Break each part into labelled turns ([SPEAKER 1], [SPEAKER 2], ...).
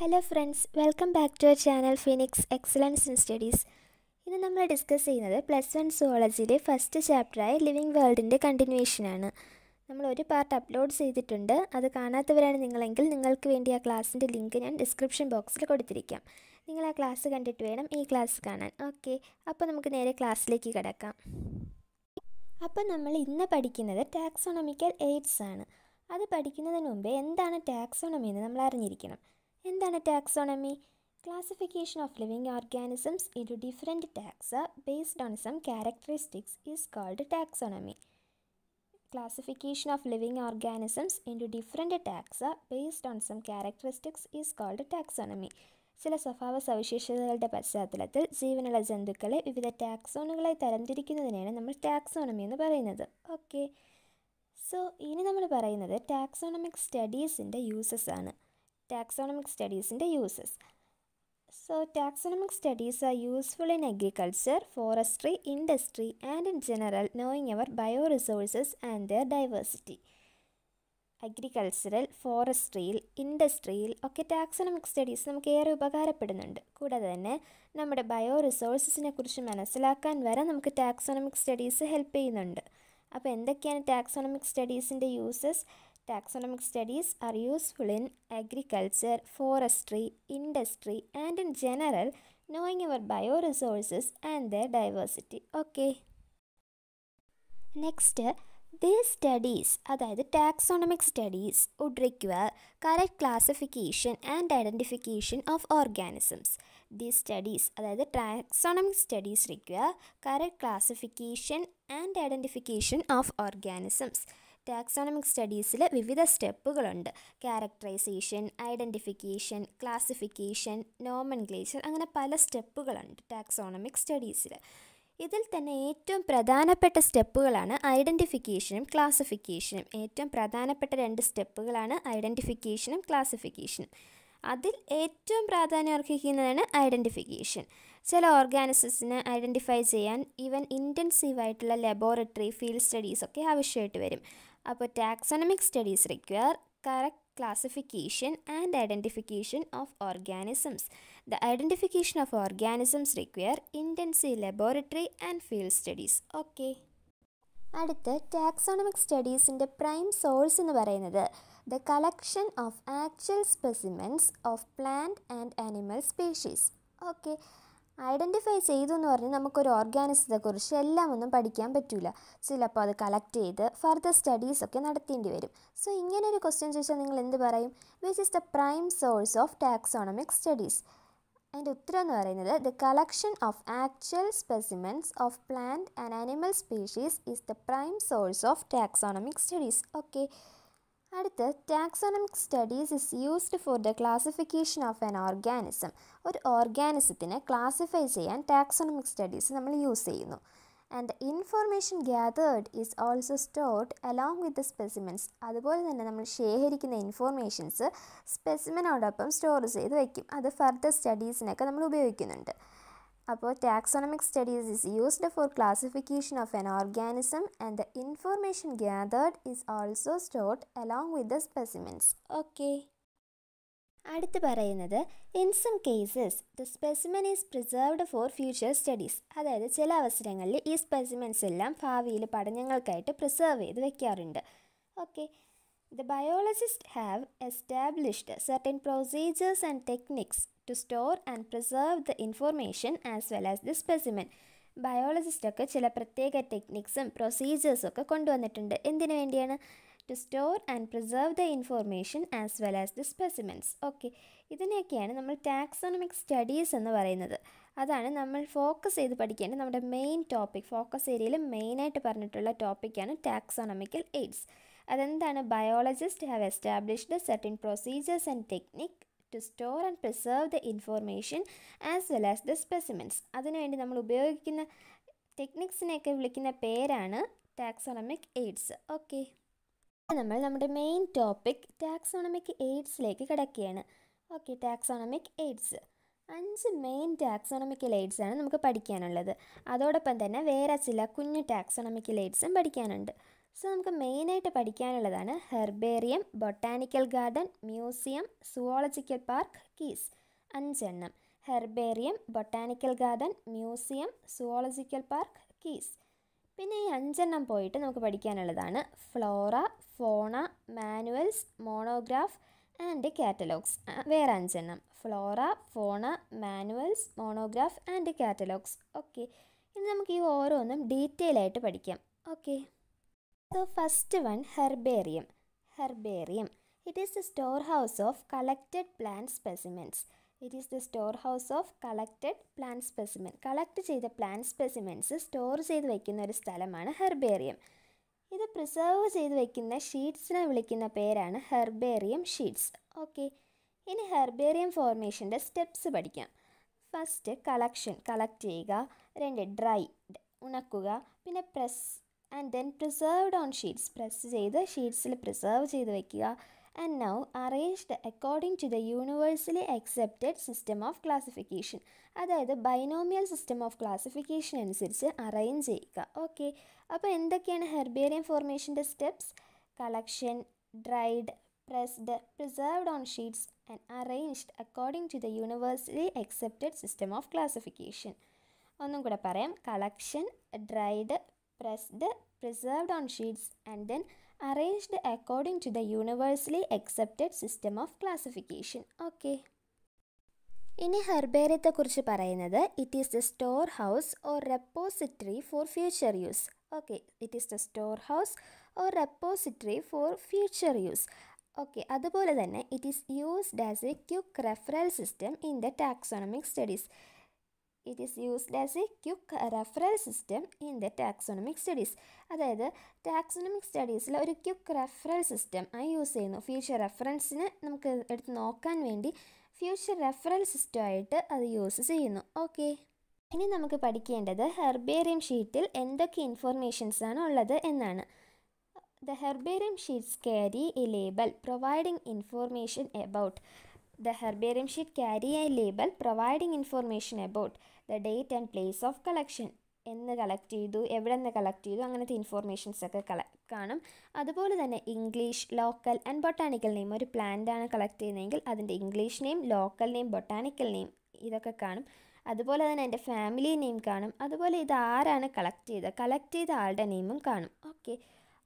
[SPEAKER 1] Hello friends welcome back to our channel Phoenix excellence in studies ഇന്ന് നമ്മൾ discuss ചെയ്യുന്നത് plus one സുവോളജിയിലെ first ചാപ്റ്ററായ ലിവിങ് വേൾഡിന്റെ കണ്ടിന്യൂവേഷനാണ് നമ്മൾ ഒരു പാർട്ട് അപ്ലോഡ് ചെയ്തിട്ടുണ്ട്. അത് കാണാത്തവരാണ് നിങ്ങളെങ്കിൽ നിങ്ങൾക്ക് വേണ്ടി ആ ക്ലാസ്സിന്റെ ലിങ്ക് ഞാൻ ഡിസ്ക്രിപ്ഷൻ ബോക്സിൽ കൊടുത്തിരിക്കാം. നിങ്ങൾ ആ ക്ലാസ് കണ്ടിട്ട് വേണം ഈ ക്ലാസ് കാണാൻ. ഓക്കെ അപ്പോൾ നമുക്ക് നേരെ ക്ലാസ്സിലേക്ക് കിടക്കാം. അപ്പോൾ നമ്മൾ ഇന്ന് പഠിക്കുന്നത് ടാക്സോണമിക്കൽ എയ്ഡ്സ് ആണ്. അത് പഠിക്കുന്നതിന് മുമ്പേ എന്താണ് ടാക്സോണമി എന്ന് നമ്മൾ അറിഞ്ഞിരിക്കണം. എന്താണ് taxonomy classification of living organisms into different taxa based on some characteristics is called taxonomy classification of living organisms into different taxa based on some characteristics is called taxonomy ചില സ്വഭാവ സവിശേഷതകളുടെ പശ്ചാത്തലത്തിൽ ജീവനുള്ള ജന്തുക്കളെ വിവിധ ടാക്സോണുകളായി തരംതിരിക്കുന്നതിനെയാണ് നമ്മൾ ടാക്സോണമി എന്ന് പറയുന്നത്. ഓക്കെ സോ ഇനി നമ്മൾ പറയുന്നത് ടാക്സോണമിക് സ്റ്റഡീസിന്റെ യൂസസ് ആണ്. Taxonomic സ്റ്റഡീസിന്റെ uses so taxonomic studies are useful in agriculture forestry industry and in general knowing our bio resources and their diversity agricultural ഫോറസ്ട്രിയിൽ ഇൻഡസ്ട്രിയിൽ ഒക്കെ ടാക്സോണമിക് സ്റ്റഡീസ് നമുക്ക് ഏറെ ഉപകാരപ്പെടുന്നുണ്ട്. കൂടാതെ തന്നെ നമ്മുടെ ബയോ റിസോഴ്സസിനെ കുറിച്ച് മനസ്സിലാക്കാൻ വരെ നമുക്ക് ടാക്സോണമിക് സ്റ്റഡീസ് ഹെൽപ്പ് ചെയ്യുന്നുണ്ട്. അപ്പോൾ എന്തൊക്കെയാണ് taxonomic സ്റ്റഡീസിന്റെ uses taxonomic studies are useful in agriculture forestry industry and in general knowing our bio resources and their diversity okay next these studies അതായത് taxonomic studies would require correct classification and identification of organisms these studies അതായത് taxonomic studies require correct classification and identification of organisms taxonomic സ്റ്റഡീസിൽ വിവിധ സ്റ്റെപ്പുകളുണ്ട്. Characterisation identification classification nomenclature അങ്ങനെ പല സ്റ്റെപ്പുകളുണ്ട് taxonomic സ്റ്റഡീസിൽ ഇതിൽ തന്നെ ഏറ്റവും പ്രധാനപ്പെട്ട സ്റ്റെപ്പുകളാണ് ഐഡന്റിഫിക്കേഷനും ക്ലാസിഫിക്കേഷനും ഏറ്റവും പ്രധാനപ്പെട്ട രണ്ട് സ്റ്റെപ്പുകളാണ് ഐഡന്റിഫിക്കേഷനും ക്ലാസിഫിക്കേഷനും അതിൽ ഏറ്റവും പ്രാധാന്യം അർഹിക്കുന്നതാണ് ഐഡന്റിഫിക്കേഷൻ ചില ഓർഗാനിസസിനെ ഐഡന്റിഫൈ ചെയ്യാൻ ഈവൻ ഇന്റൻസീവായിട്ടുള്ള ലബോറട്ടറി ഫീൽഡ് സ്റ്റഡീസ് ഒക്കെ ആവശ്യമായിട്ട് വരും. അപ്പോൾ taxonomic studies require correct classification and identification of organisms the identification of organisms require intensive laboratory and field studies okay അടുത്ത് ടാക്സോണമിക് സ്റ്റഡീസിന്റെ പ്രൈം സോഴ്സ് എന്ന് പറയുന്നത് the collection of actual specimens of plant and animal species okay identify ചെയ്തു എന്ന് പറഞ്ഞാൽ നമുക്കൊരു ഓർഗാനിസത്തെക്കുറിച്ച് എല്ലാം ഒന്നും പഠിക്കാൻ പറ്റില്ല ചിലപ്പോൾ അത് കളക്ട് ചെയ്ത് ഫർദർ സ്റ്റഡീസ് ഒക്കെ നടത്തേണ്ടി വരും. സോ ഇങ്ങനെ ഒരു ക്വസ്റ്റ്യൻ ചോദിച്ചാൽ നിങ്ങൾ എന്ത് പറയും? Which is the prime source of taxonomic studies അതിന്റെ ഉത്തരം എന്ന് പറയുന്നത് the collection of actual specimens of plant and animal species is the prime source of taxonomic studies okay അടുത്ത് taxonomic studies is used for the classification of an organism ഒരു ഓർഗാനിസത്തിനെ classify ചെയ്യാൻ taxonomic studies നമ്മൾ use ചെയ്യുന്നു. And information gathered is also stored along with the specimens അതുപോലെ തന്നെ നമ്മൾ ശേഖരിക്കുന്ന ഇൻഫോർമേഷൻസ് സ്പെസിമെനോടൊപ്പം സ്റ്റോർ ചെയ്ത് വയ്ക്കും അത് ഫർദർ സ്റ്റഡീസിനൊക്കെ നമ്മൾ ഉപയോഗിക്കുന്നുണ്ട്. അപ്പോൾ taxonomic studies is used for classification of an organism and the information gathered is also stored along with the specimens okay അടുത്ത് പറയുന്നത് in some cases the specimen is preserved for future studies അതായത് ചില അവസരങ്ങളിൽ ഈ specimens എല്ലാം ഭാവിയിൽ പഠനങ്ങൾക്കായിട്ട് preserve ചെയ്ത് വെക്കാറുണ്ട്. Okay the biologist have established certain procedures and techniques to store and preserve the information as well as the specimen. ബയോളജിസ്റ്റൊക്കെ ചില പ്രത്യേക ടെക്നിക്സും പ്രൊസീജിയേഴ്സും ഒക്കെ കൊണ്ടുവന്നിട്ടുണ്ട്. എന്തിനു വേണ്ടിയാണ്? To store and preserve the information as well as the specimens okay ഇതിനെയൊക്കെയാണ് നമ്മൾ ടാക്സോണമിക് സ്റ്റഡീസ് എന്ന് പറയുന്നത്. അതാണ് നമ്മൾ ഫോക്കസ് ചെയ്ത് പഠിക്കേണ്ട നമ്മുടെ മെയിൻ ടോപ്പിക് ഫോക്കസ് ഏരിയയിൽ മെയിനായിട്ട് പറഞ്ഞിട്ടുള്ള ടോപ്പിക്കാണ് ടാക്സോണമിക്കൽ എയ്ഡ്സ് അതെന്താണ്? Biologist have established certain procedures and technique to store and preserve the information as well as the specimens അതിനുവേണ്ടി നമ്മൾ ഉപയോഗിക്കുന്ന ടെക്നിക്സിനെയൊക്കെ വിളിക്കുന്ന പേരാണ് ടാക്സോണമിക് എയ്ഡ്സ് ഓക്കെ നമ്മൾ നമ്മുടെ മെയിൻ ടോപ്പിക് ടാക്സോണമിക് എയ്ഡ്സിലേക്ക് കിടക്കുകയാണ്. ഓക്കെ ടാക്സോണമിക് എയ്ഡ്സ് അഞ്ച് മെയിൻ ടാക്സോണമിക്കൽ എയ്ഡ്സാണ് നമുക്ക് പഠിക്കാനുള്ളത്. അതോടൊപ്പം തന്നെ വേറെ ചില കുഞ്ഞു ടാക്സോണമിക്കൽ എയ്ഡ്സും പഠിക്കാനുണ്ട്. സോ നമുക്ക് മെയിനായിട്ട് പഠിക്കാനുള്ളതാണ് herbarium botanical garden museum zoological park keys. അഞ്ചെണ്ണം. Herbarium botanical garden museum zoological park keys. പിന്നെ ഈ അഞ്ചെണ്ണം പോയിട്ട് നമുക്ക് പഠിക്കാനുള്ളതാണ് flora fauna manuals monograph and catalogues. വേറെ അഞ്ചെണ്ണം. Flora fauna manuals monograph and catalogues. Okay. ഇനി നമുക്ക് ഈ ഓരോന്നും ഡീറ്റെയിൽ ആയിട്ട് പഠിക്കാം. Okay. So first one herbarium herbarium it is the storehouse of collected plant specimens it is the storehouse of collected plant specimen collect ചെയ്ത plant specimens store ചെയ്ത് വയ്ക്കുന്ന ഒരു സ്ഥലമാണ് ഹെർബേറിയം ഇത് പ്രിസർവ് ചെയ്ത് വയ്ക്കുന്ന ഷീറ്റ്സിനെ വിളിക്കുന്ന പേരാണ് ഹെർബേറിയം ഷീറ്റ്സ് ഓക്കെ ഇനി ഹെർബേറിയം ഫോർമേഷന്റെ സ്റ്റെപ്സ് പഠിക്കാം. ഫസ്റ്റ് കളക്ഷൻ കളക്ട് ചെയ്യുക. രണ്ട് ഡ്രൈ ഉണക്കുക. പിന്നെ press and then preserved on sheets press ചെയ്ത് ഷീറ്റ്സിൽ പ്രിസേർവ് ചെയ്ത് വയ്ക്കുക and now arranged according to the universally accepted system of classification അതായത് ബൈനോമിയൽ സിസ്റ്റം ഓഫ് ക്ലാസിഫിക്കേഷൻ അനുസരിച്ച് അറേഞ്ച് ചെയ്യുക. ഓക്കെ അപ്പോൾ എന്തൊക്കെയാണ് herbarium ഫോർമേഷന്റെ steps collection dried pressed preserved on sheets and arranged according to the universally accepted system of classification ഒന്നും കൂടെ പറയാം. Collection dried pressed preserved on sheets and then arranged according to the universally accepted system of classification okay ഇനി ഹെർബേറിയത്തെക്കുറിച്ച് പറയുന്നത് it is the storehouse or repository for future use okay it is the storehouse or repository for future use okay അതുപോലെ തന്നെ it is used as a quick referral system in the taxonomic studies it is used as a quick referral system in the taxonomic studies അതായത് taxonomic സ്റ്റഡീസിൽ ഒരു quick referral system ആയി use ചെയ്യുന്നു. Future റെഫറൻസിന് നമുക്ക് എടുത്ത് നോക്കാൻ വേണ്ടി ഫ്യൂച്ചർ റെഫറൽ സിസ്റ്റമായിട്ട് അത് യൂസ് ചെയ്യുന്നു. ഓക്കെ ഇനി നമുക്ക് പഠിക്കേണ്ടത് ഹെർബേറിയം ഷീറ്റിൽ എന്തൊക്കെ ഇൻഫോർമേഷൻസ് ആണ് ഉള്ളത് എന്നാണ്. The herbarium sheets carry a label providing information about the herbarium sheet carry a label providing information about the date and place of collection എന്ന് കളക്ട് ചെയ്തു എവിടെ നിന്ന് കളക്ട് ചെയ്തു അങ്ങനത്തെ ഇൻഫോർമേഷൻസ് ഒക്കെ കള കാണും. അതുപോലെ തന്നെ English local and botanical name ഒരു പ്ലാന്റ് ആണ് കളക്ട് ചെയ്യുന്നതെങ്കിൽ അതിന്റെ English name local name botanical name ഇതൊക്കെ കാണും. അതുപോലെ തന്നെ എന്റെ ഫാമിലി നെയിം കാണും. അതുപോലെ ഇത് ആരാണ് കളക്ട് ചെയ്തത്? കളക്ട് ചെയ്ത ആളുടെ നെയിമും കാണും. ഓക്കെ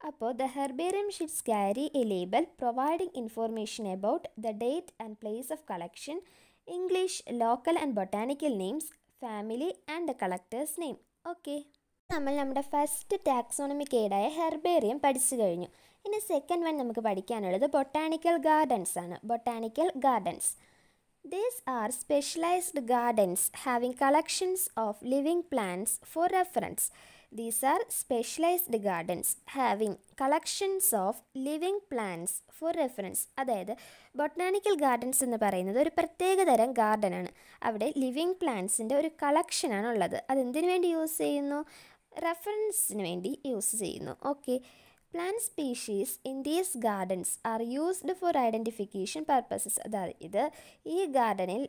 [SPEAKER 1] അപ്പോൾ the herbarium sheets carry a label providing information about the date and place of collection English local and botanical names family and the collector's name okay നമ്മൾ നമ്മുടെ ഫസ്റ്റ് ടാക്സോണമിക് എയ്ഡായ ഹെർബേറിയം പഠിച്ചു കഴിഞ്ഞു. ഇനി സെക്കൻഡ് വൺ നമുക്ക് പഠിക്കാനുള്ളത് botanical gardens ആണ്. Botanical gardens these are specialized gardens having collections of living plants for reference. These are specialized gardens having collections of living plants for reference അതായത് botanical gardens എന്ന് പറയുന്നത് ഒരു പ്രത്യേക പ്രത്യേകതരം ഗാർഡനാണ് അവിടെ ലിവിങ് പ്ലാന്റ്സിന്റെ ഒരു കളക്ഷനാണ് ഉള്ളത്. അതെന്തിനു വേണ്ടി യൂസ് ചെയ്യുന്നു? റെഫറൻസിന് വേണ്ടി യൂസ് ചെയ്യുന്നു. Okay plant species in these gardens are used for identification purposes അതായത് ഈ ഗാർഡനിൽ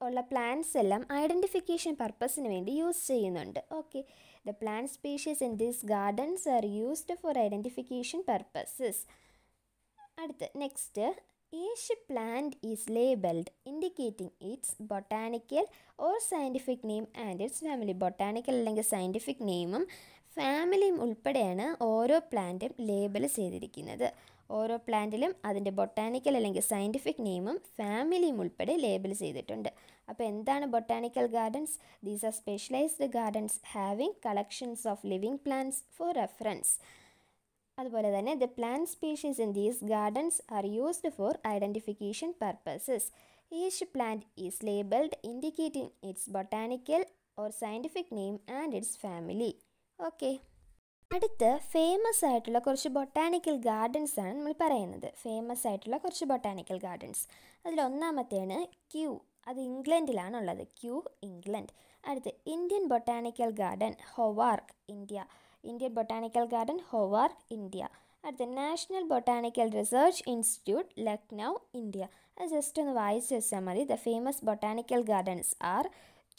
[SPEAKER 1] ഉള്ള പ്ലാന്റ്സ് എല്ലാം ഐഡന്റിഫിക്കേഷൻ പർപ്പസിന് വേണ്ടി യൂസ് ചെയ്യുന്നുണ്ട്. Okay the plant species in these gardens are used for identification purposes അടുത്ത് next each plant is labelled indicating its botanical or scientific name and its family botanical അല്ലെങ്കിൽ സയന്റിഫിക് നെയിമും ഫാമിലിയും ഉൾപ്പെടെയാണ് ഓരോ പ്ലാന്റും ലേബൽ ചെയ്തിരിക്കുന്നത്. ഓരോ പ്ലാന്റിലും അതിന്റെ ബൊട്ടാനിക്കൽ അല്ലെങ്കിൽ സയന്റിഫിക് നെയിമും ഫാമിലിയും ഉൾപ്പെടെ ലേബൽ ചെയ്തിട്ടുണ്ട്. അപ്പോൾ എന്താണ് botanical gardens? These are specialized gardens having collections of living plants for reference അതുപോലെ തന്നെ the plant species in these gardens are used for identification purposes each plant is labelled indicating its botanical or scientific name and its family okay. അടുത്ത് famous ആയിട്ടുള്ള കുറച്ച് botanical gardens ആണ് നമ്മൾ പറയുന്നത്. Famous ആയിട്ടുള്ള കുറച്ച് ബൊട്ടാനിക്കൽ ഗാർഡൻസ് അതിൽ ഒന്നാമത്തെയാണ് ക്യൂ അത് ഇംഗ്ലണ്ടിലാണുള്ളത്. ക്യൂ ഇംഗ്ലണ്ട് അടുത്ത് Indian botanical garden Howrah India Indian botanical garden Howrah India അടുത്ത national botanical research institute Lucknow India അത് ജസ്റ്റ് ഒന്ന് വായിച്ച് വെച്ചാൽ മതി. The famous botanical gardens are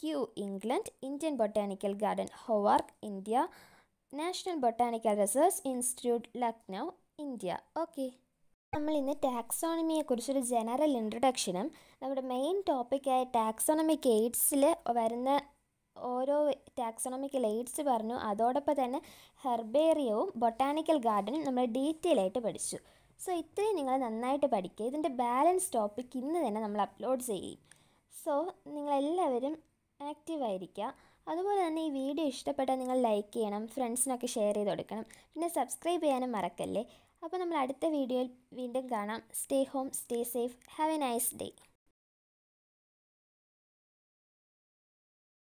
[SPEAKER 1] Kew England Indian botanical garden Howrah India national botanical research institute Lucknow India okay നമ്മൾ ഇന്ന് ടാക്സോണമിയെക്കുറിച്ചൊരു general ഇൻട്രൊഡക്ഷനും നമ്മുടെ main ടോപ്പിക്കായ taxonomic എയ്ഡ്സിൽ വരുന്ന ഓരോ ടാക്സോണമിക്കൽ എയ്ഡ്സ് പറഞ്ഞു. അതോടൊപ്പം തന്നെ ഹെർബേറിയവും ബൊട്ടാണിക്കൽ ഗാർഡനും നമ്മൾ ഡീറ്റെയിൽ ആയിട്ട് പഠിച്ചു. സോ ഇത്രയും നിങ്ങൾ നന്നായിട്ട് പഠിക്കുക. ഇതിന്റെ ബാലൻസ് ടോപ്പിക് ഇന്ന് തന്നെ നമ്മൾ അപ്ലോഡ് ചെയ്യും. സോ നിങ്ങളെല്ലാവരും ആക്റ്റീവായിരിക്കുക അതുപോലെ തന്നെ ഈ വീഡിയോ ഇഷ്ടപ്പെട്ടാൽ നിങ്ങൾ ലൈക്ക് ചെയ്യണം ഫ്രണ്ട്സിനൊക്കെ ഷെയർ ചെയ്ത് കൊടുക്കണം. പിന്നെ സബ്സ്ക്രൈബ് ചെയ്യാനും മറക്കല്ലേ. അപ്പോൾ നമ്മൾ അടുത്ത വീഡിയോയിൽ വീണ്ടും കാണാം. Stay home stay safe have a nice day